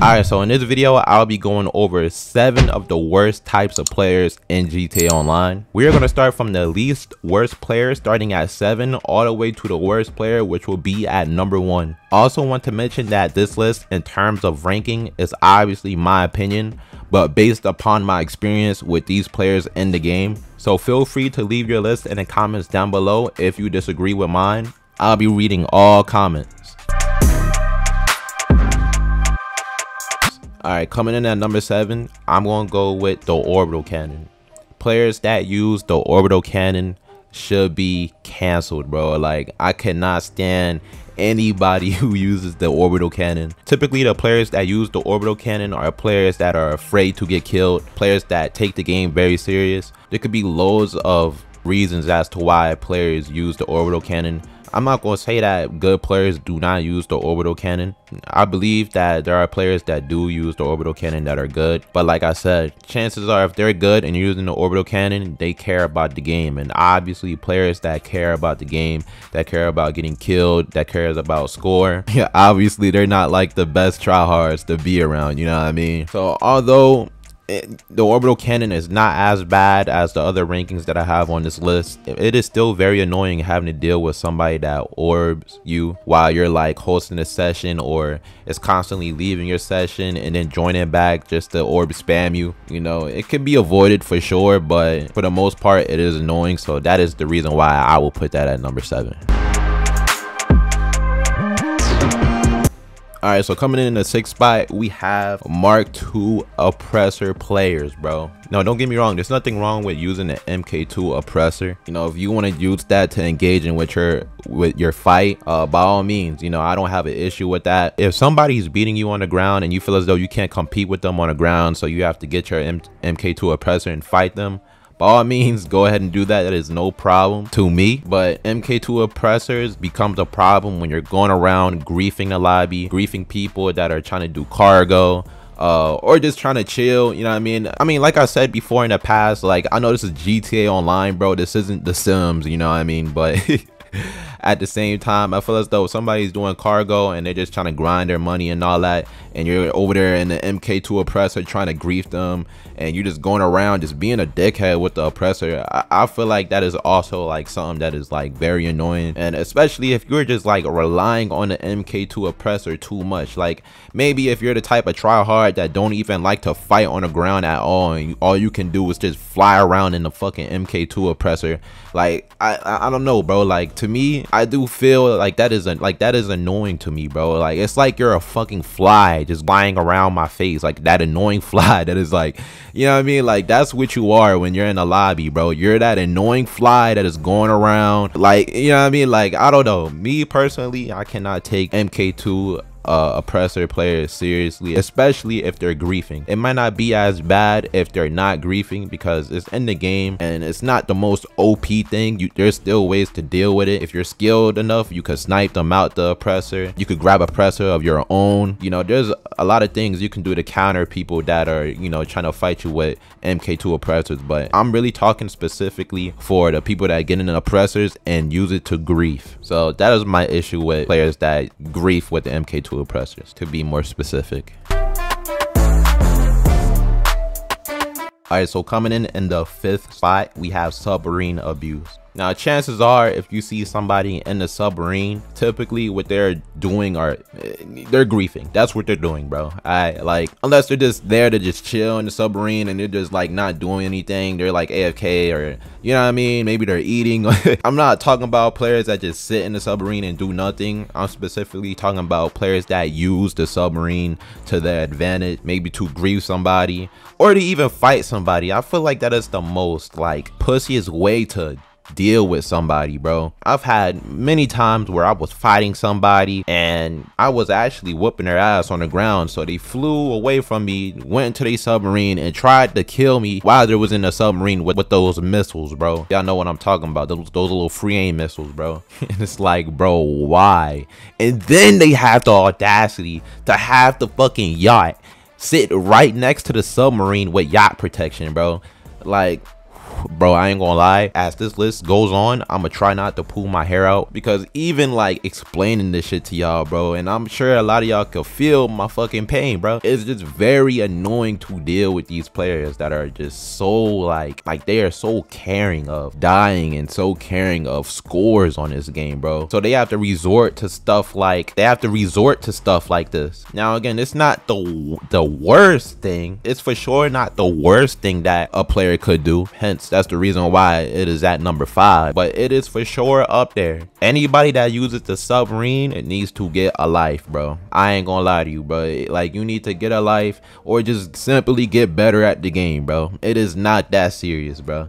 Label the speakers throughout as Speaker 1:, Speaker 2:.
Speaker 1: Alright, so in this video, I'll be going over 7 of the worst types of players in GTA Online. We are going to start from the least worst player, starting at 7, all the way to the worst player, which will be at number 1. Also want to mention that this list, in terms of ranking, is obviously my opinion, but based upon my experience with these players in the game. So feel free to leave your list in the comments down below if you disagree with mine. I'll be reading all comments. Alright, coming in at number 7, I'm to go with the Orbital Cannon. Players that use the Orbital Cannon should be canceled, bro. Like, I cannot stand anybody who uses the orbital cannon. Typically, the players that use the orbital cannon are players that are afraid to get killed, players that take the game very serious. There could be loads of reasons as to why players use the orbital cannon I'm not going to say that good players do not use the orbital cannon. I believe that there are players that do use the orbital cannon that are good. But like I said, chances are if they're good and you're using the orbital cannon, they care about the game. And obviously players that care about the game, that care about getting killed, that cares about score, yeah, obviously they're not like the best tryhards to be around, you know what I mean? So although it, the orbital cannon is not as bad as the other rankings that I have on this list. It is still very annoying having to deal with somebody that orbs you while you're like hosting a session or is constantly leaving your session and then joining back just to orb spam you. You know, it can be avoided for sure, but for the most part, it is annoying. So that is the reason why I will put that at number seven. All right, so coming in the sixth spot, we have Mark II oppressor players, bro. No, don't get me wrong. There's nothing wrong with using the MK2 oppressor. You know, if you want to use that to engage in with your with your fight, uh, by all means, you know, I don't have an issue with that. If somebody's beating you on the ground and you feel as though you can't compete with them on the ground, so you have to get your M MK2 oppressor and fight them, by all means go ahead and do that. That is no problem to me. But mk2 oppressors becomes a problem when you're going around griefing the lobby griefing people that are trying to do cargo uh, or just trying to chill you know what i mean? I mean like i said before in the past like i know this is gta online bro. This isn't the sims you know what i mean? But at the same time i feel as though somebody's doing cargo and they're just trying to grind their money and all that and you're over there in the mk2 oppressor trying to grief them and you're just going around just being a dickhead with the oppressor I, I, feel like that is also like something that is like very annoying and especially if you're just like relying on the mk2 oppressor too much like maybe if you're the type of try hard that don't even like to fight on the ground at all and you, all you can do is just fly around in the fucking mk2 oppressor like I, I i don't know bro like to me i do feel like that is like that is annoying to me bro like it's like you're a fucking fly just flying around my face like that annoying fly that is like you know what I mean? Like that's what you are when you're in a lobby, bro. You're that annoying fly that is going around. Like, you know what I mean? Like, I don't know. Me personally, I cannot take MK2 uh, oppressor players seriously, especially if they're griefing. It might not be as bad if they're not griefing because it's in the game and it's not the most OP thing. You, there's still ways to deal with it. If you're skilled enough, you could snipe them out the oppressor. You could grab oppressor of your own. You know, there's a lot of things you can do to counter people that are, you know, trying to fight you with MK2 oppressors. But I'm really talking specifically for the people that get in the oppressors and use it to grief. So that is my issue with players that grief with the MK2 oppressors, to be more specific. Alright, so coming in in the fifth spot, we have submarine abuse. Now, chances are, if you see somebody in the submarine, typically what they're doing are they're griefing. That's what they're doing, bro. I like unless they're just there to just chill in the submarine and they're just like not doing anything. They're like AFK or you know what I mean. Maybe they're eating. I'm not talking about players that just sit in the submarine and do nothing. I'm specifically talking about players that use the submarine to their advantage, maybe to grief somebody or to even fight somebody. I feel like that is the most like pussiest way to deal with somebody, bro. I've had many times where I was fighting somebody and I was actually whooping their ass on the ground. So they flew away from me, went into their submarine and tried to kill me while there was in the submarine with, with those missiles, bro. Y'all know what I'm talking about. Those, those little free aim missiles, bro. and it's like, bro, why? And then they have the audacity to have the fucking yacht sit right next to the submarine with yacht protection, bro. Like, bro, I ain't gonna lie. As this list goes on, I'm gonna try not to pull my hair out because even like explaining this shit to y'all, bro, and I'm sure a lot of y'all could feel my fucking pain, bro. It's just very annoying to deal with these players that are just so like, like they are so caring of dying and so caring of scores on this game, bro. So they have to resort to stuff like, they have to resort to stuff like this. Now, again, it's not the, the worst thing. It's for sure not the worst thing that a player could do. Hence, that's the reason why it is at number five. But it is for sure up there. Anybody that uses the submarine, it needs to get a life, bro. I ain't gonna lie to you, bro. Like, you need to get a life or just simply get better at the game, bro. It is not that serious, bro.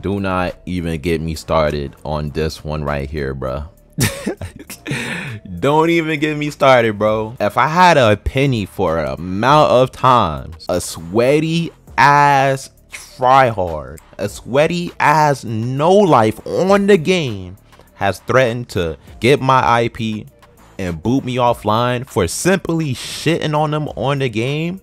Speaker 1: Do not even get me started on this one right here, bro. Don't even get me started, bro. If I had a penny for an amount of times, a sweaty ass try hard, a sweaty ass no life on the game has threatened to get my IP and boot me offline for simply shitting on them on the game,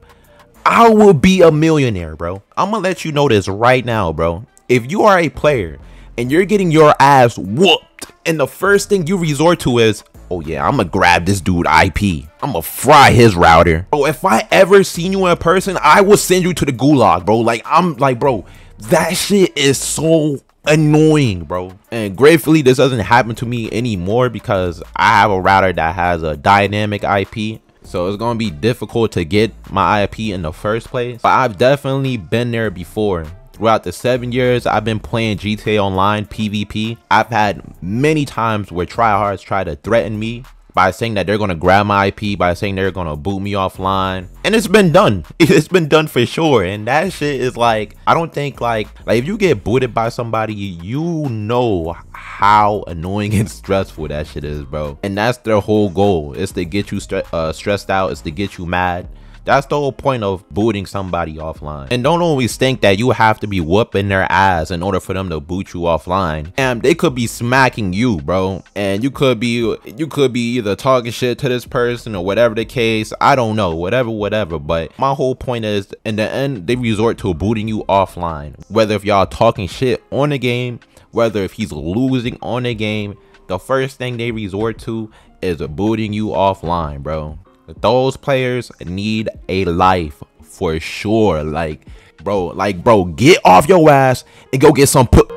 Speaker 1: I will be a millionaire, bro. I'm gonna let you know this right now, bro. If you are a player and you're getting your ass whooped and the first thing you resort to is oh yeah, I'm gonna grab this dude IP. I'm gonna fry his router. Bro, if I ever seen you in person, I will send you to the gulag, bro. Like, I'm like, bro, that shit is so annoying, bro. And gratefully, this doesn't happen to me anymore because I have a router that has a dynamic IP. So it's gonna be difficult to get my IP in the first place. But I've definitely been there before. Throughout the seven years I've been playing GTA Online PvP, I've had many times where tryhards try to threaten me by saying that they're gonna grab my IP, by saying they're gonna boot me offline. And it's been done. It's been done for sure. And that shit is like, I don't think like, like if you get booted by somebody, you know how annoying and stressful that shit is, bro. And that's their whole goal. Is to get you stre uh, stressed out, is to get you mad. That's the whole point of booting somebody offline. And don't always think that you have to be whooping their ass in order for them to boot you offline. And they could be smacking you, bro. And you could be you could be either talking shit to this person or whatever the case. I don't know, whatever, whatever. But my whole point is in the end, they resort to booting you offline. Whether if y'all talking shit on the game, whether if he's losing on the game, the first thing they resort to is a booting you offline, bro those players need a life for sure. Like, bro, like, bro, get off your ass and go get some put.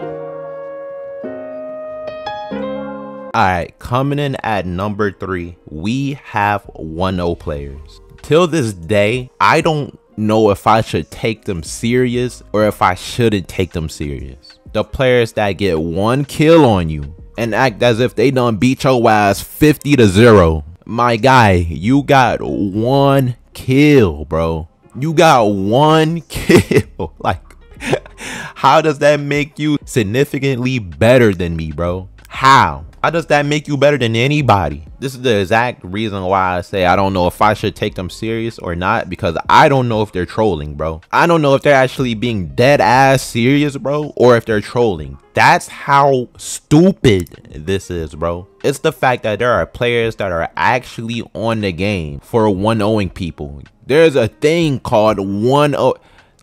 Speaker 1: Alright, coming in at number three, we have 1-0 players. Till this day, I don't know if I should take them serious or if I shouldn't take them serious. The players that get one kill on you and act as if they done beat your ass 50 to 0 my guy, you got one kill, bro. You got one kill. like, how does that make you significantly better than me, bro? How? How does that make you better than anybody? This is the exact reason why I say I don't know if I should take them serious or not because I don't know if they're trolling, bro. I don't know if they're actually being dead ass serious, bro, or if they're trolling. That's how stupid this is, bro. It's the fact that there are players that are actually on the game for one owing people. There's a thing called one o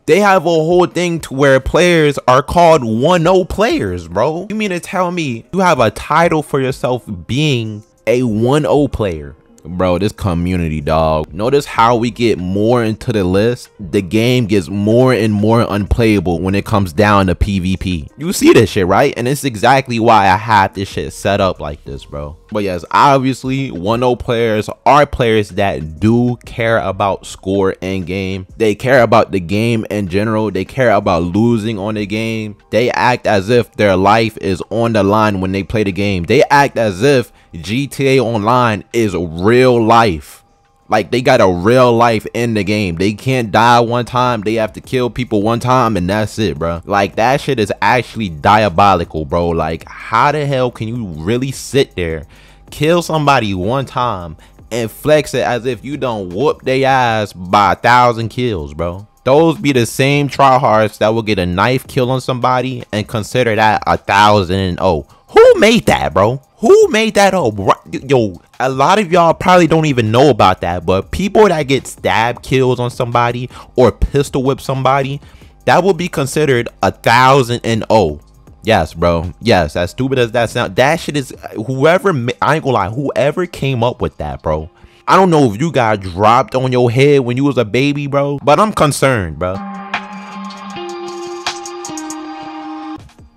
Speaker 1: they have a whole thing to where players are called 1-0 players, bro. You mean to tell me you have a title for yourself being a 1-0 player? Bro, this community, dog. Notice how we get more into the list. The game gets more and more unplayable when it comes down to PvP. You see this shit, right? And it's exactly why I had this shit set up like this, bro. But yes, obviously 1-0 players are players that do care about score and game. They care about the game in general. They care about losing on the game. They act as if their life is on the line when they play the game. They act as if GTA Online is real life. Like they got a real life in the game. They can't die one time. They have to kill people one time and that's it, bro. Like that shit is actually diabolical, bro. Like how the hell can you really sit there, kill somebody one time and flex it as if you don't whoop their ass by a thousand kills, bro? Those be the same tryhards that will get a knife kill on somebody and consider that a thousand and oh Who made that, bro? Who made that up? Yo, a lot of y'all probably don't even know about that, but people that get stab kills on somebody or pistol whip somebody, that would be considered a thousand and oh. Yes, bro. Yes, as stupid as that sound, that shit is whoever. I ain't gonna lie, whoever came up with that, bro. I don't know if you got dropped on your head when you was a baby, bro, but I'm concerned, bro.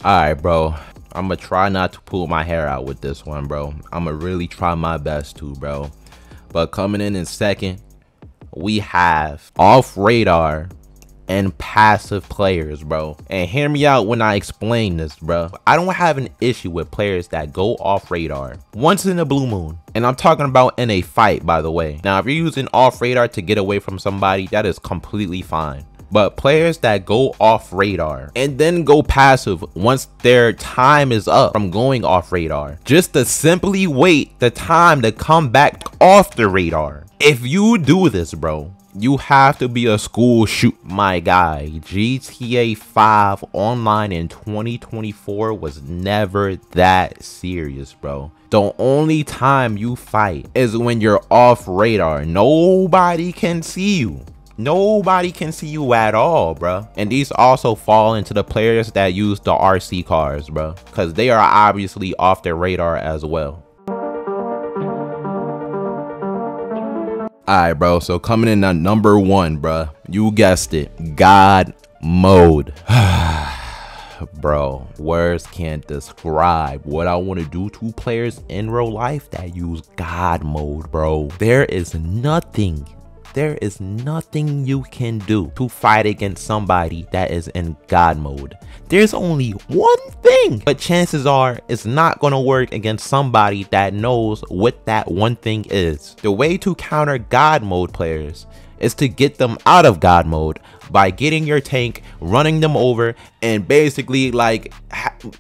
Speaker 1: Alright, bro. I'm gonna try not to pull my hair out with this one, bro. I'm gonna really try my best to, bro. But coming in in second, we have off radar and passive players, bro. And hear me out when I explain this, bro. I don't have an issue with players that go off radar once in a blue moon. And I'm talking about in a fight, by the way. Now, if you're using off radar to get away from somebody, that is completely fine but players that go off radar and then go passive once their time is up from going off radar just to simply wait the time to come back off the radar. If you do this bro you have to be a school shoot my guy. Gta 5 online in 2024 was never that serious bro. The only time you fight is when you're off radar. Nobody can see you Nobody can see you at all, bro. And these also fall into the players that use the RC cars, bro. Because they are obviously off their radar as well. Alright, bro. So coming in at number one, bro. You guessed it. God mode. bro, words can't describe what I want to do to players in real life that use God mode, bro. There is nothing there is nothing you can do to fight against somebody that is in God mode. There's only one thing, but chances are it's not going to work against somebody that knows what that one thing is. The way to counter God mode players is to get them out of God mode by getting your tank, running them over, and basically like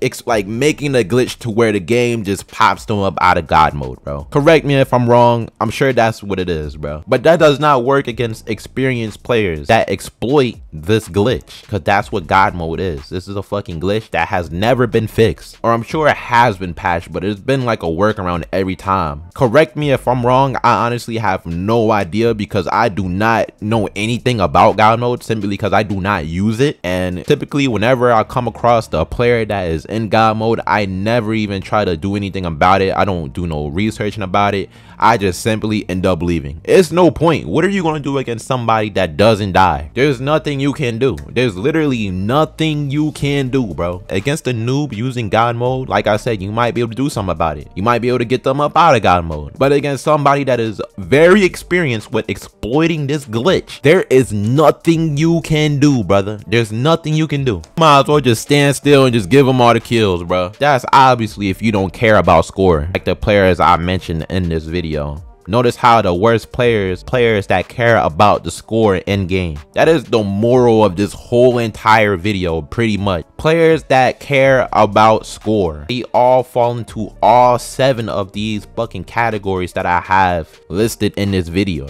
Speaker 1: it's like making a glitch to where the game just pops them up out of God mode, bro. Correct me if I'm wrong. I'm sure that's what it is, bro. But that does not work against experienced players that exploit this glitch because that's what God mode is. This is a fucking glitch that has never been fixed or I'm sure it has been patched, but it's been like a workaround every time. Correct me if I'm wrong. I honestly have no idea because I do not know anything about God mode simply because I do not use it. And typically whenever I come across the player that is in God mode, I never even try to do anything about it. I don't do no researching about it. I just simply end up leaving. It's no point. What are you going to do against somebody that doesn't die? There's nothing you can do. There's literally nothing you can do, bro. Against a noob using God mode, like I said, you might be able to do something about it. You might be able to get them up out of God mode. But against somebody that is very experienced with exploiting this glitch, there is nothing you can do, brother. There's nothing you can do. Might as well just stand still and just give them all the kills, bro. That's obviously if you don't care about scoring. Like the players I mentioned in this video. Notice how the worst players, players that care about the score in game. That is the moral of this whole entire video, pretty much. Players that care about score. They all fall into all seven of these fucking categories that I have listed in this video.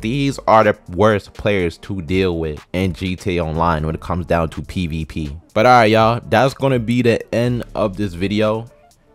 Speaker 1: These are the worst players to deal with in GTA Online when it comes down to PvP. But alright y'all, that's gonna be the end of this video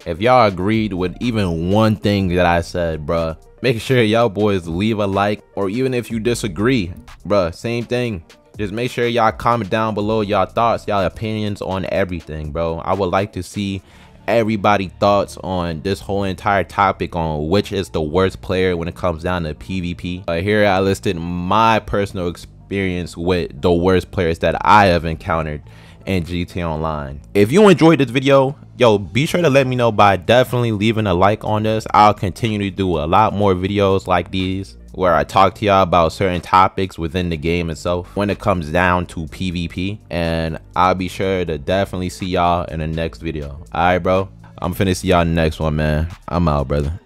Speaker 1: if y'all agreed with even one thing that I said, bruh, make sure y'all boys leave a like, or even if you disagree, bruh, same thing. Just make sure y'all comment down below y'all thoughts, y'all opinions on everything, bro. I would like to see everybody thoughts on this whole entire topic on which is the worst player when it comes down to PvP. Uh, here I listed my personal experience with the worst players that I have encountered in GTA Online. If you enjoyed this video, yo, be sure to let me know by definitely leaving a like on this. I'll continue to do a lot more videos like these where I talk to y'all about certain topics within the game itself when it comes down to PvP. And I'll be sure to definitely see y'all in the next video. Alright, bro. I'm finna see y'all next one, man. I'm out, brother.